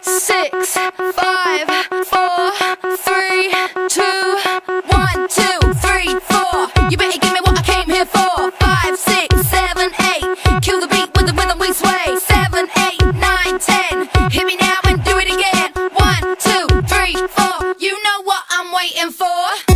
six, five, four, three, two, one, two, three, four. You better give me what I came here for. Five, six, seven, eight. Kill the beat with the rhythm we sway. Seven, eight, nine, ten. Hit me now and do it again. One, two, three, four. You know what I'm waiting for.